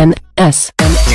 N.S. N.S.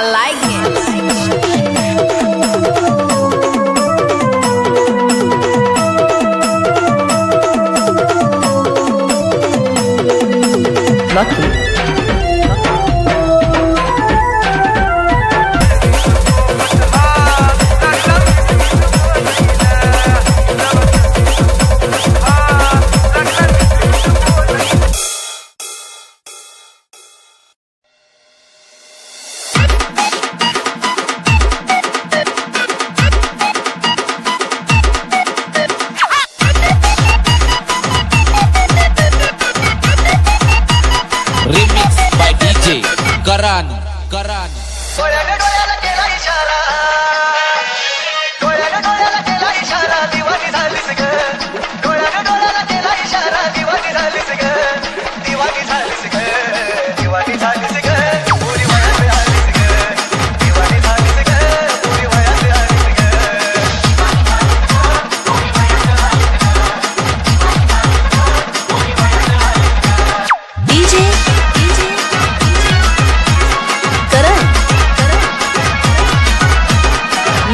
I like it. Lucky Baran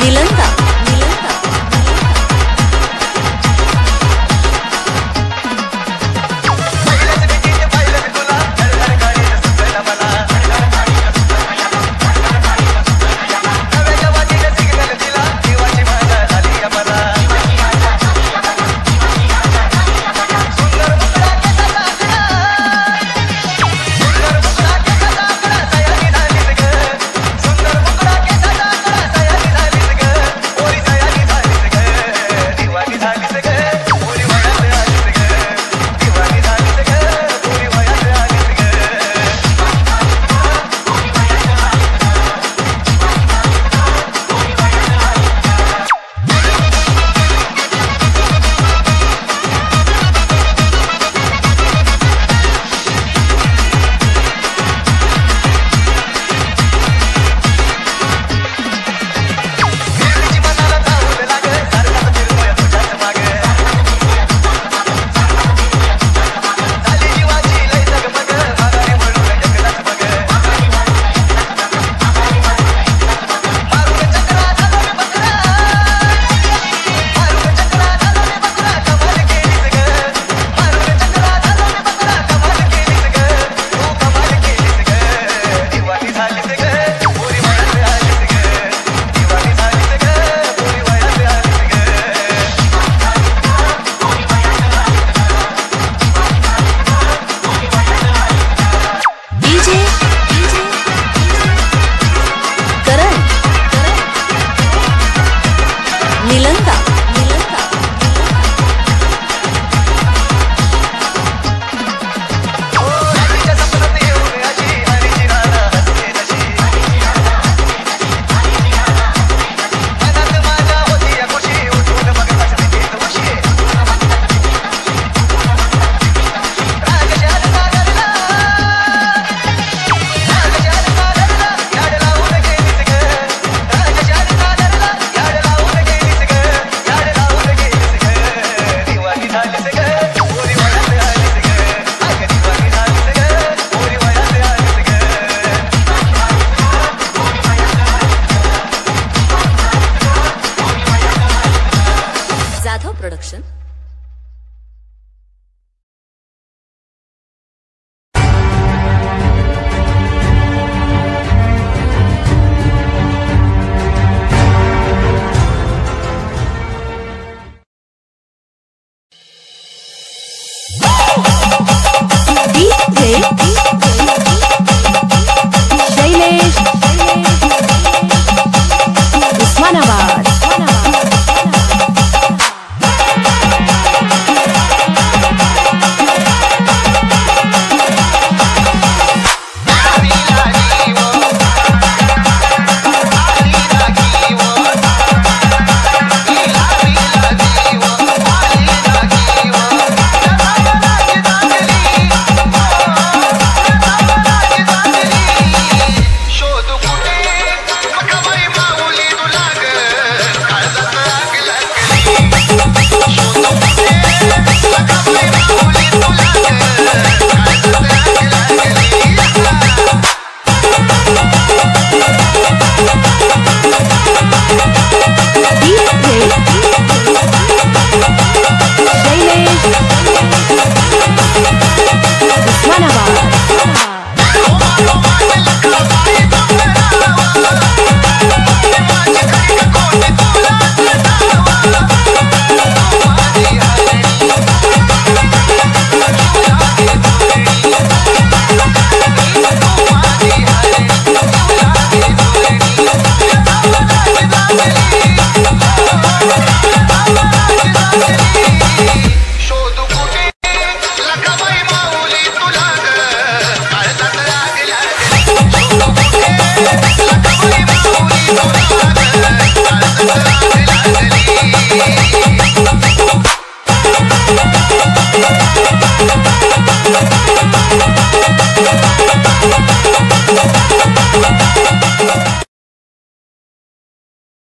दिलं का production. DJ